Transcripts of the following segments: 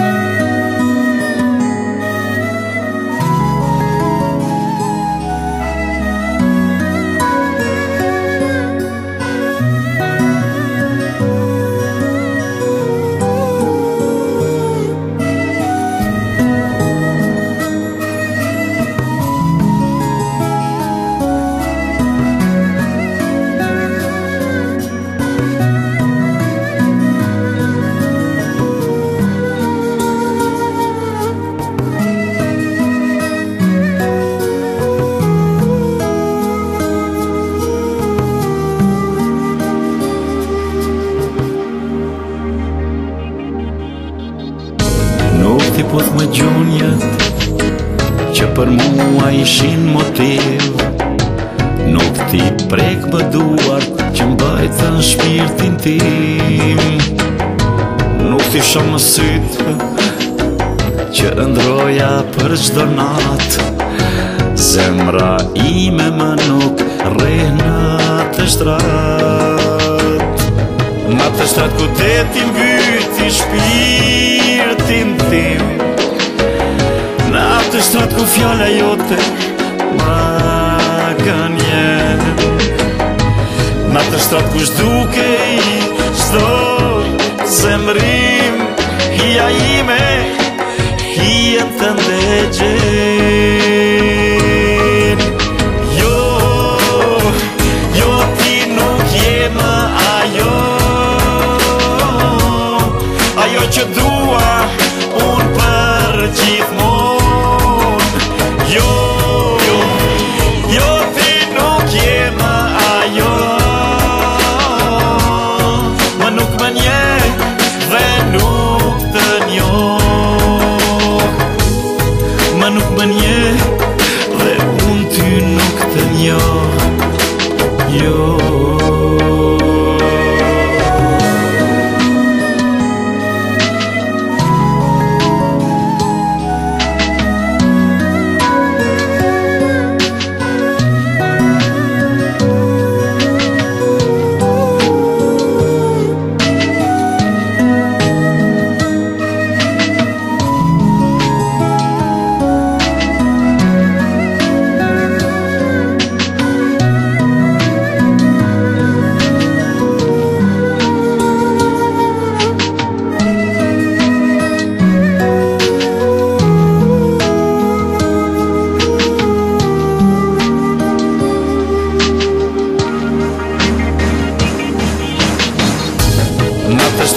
you. po të më Që për mua ishin motiv Nuk ti prek më duar Që mbajtë të në shpirtin tim Nuk ti shumë më sytë Që ndroja për qdo natë Zemra ime më nuk Rehna të shtrat Në të ku të tim vyt shpirtin tim Në atë të shtratë ku fjalla jote Ma kanë jenë Në atë të shtratë ku shduke i që dua Unë për gjithë mund Jo, jo, jo ti nuk je më ajo Më nuk më nje dhe nuk të njo Më nuk më nje dhe unë ty nuk të njo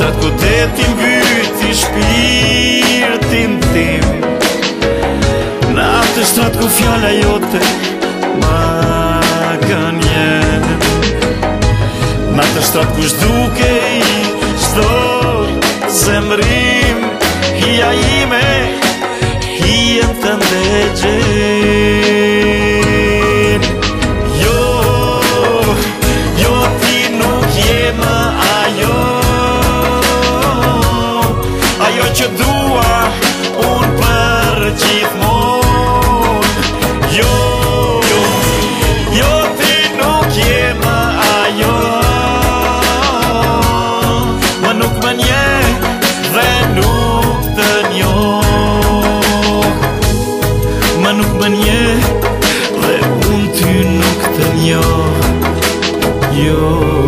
Sëtë ku të tim i shpirë tim tim Në atë të shtratë ku fjalla jote ma ka jenë Në atë të shtratë ku shduke i shdo zemrim Hia ime, hien të ndegje që dua Unë për gjithë mund Jo, jo, jo ti nuk je më ajo Më nuk më nje dhe nuk të njo Më nuk më nje dhe unë ty nuk të njo jo